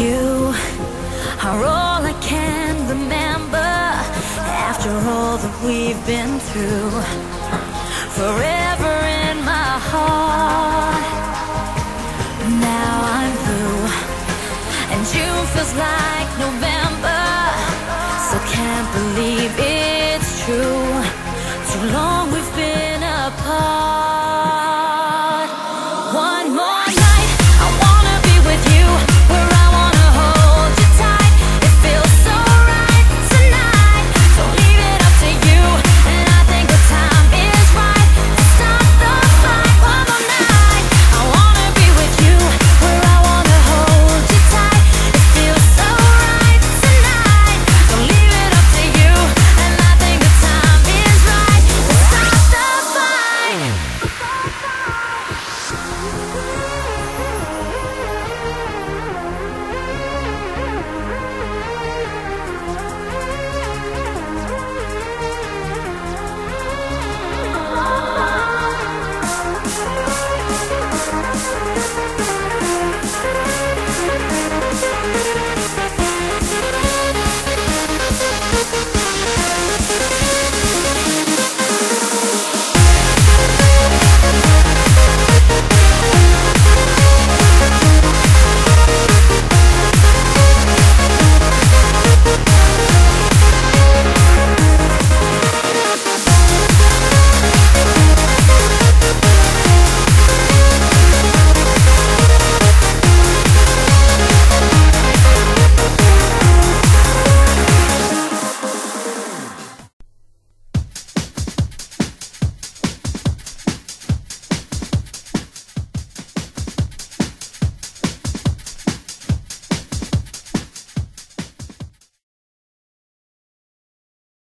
You are all I can remember After all that we've been through. Forever in my heart. Now I'm through. And June feels like November. So can't believe it's true. Too long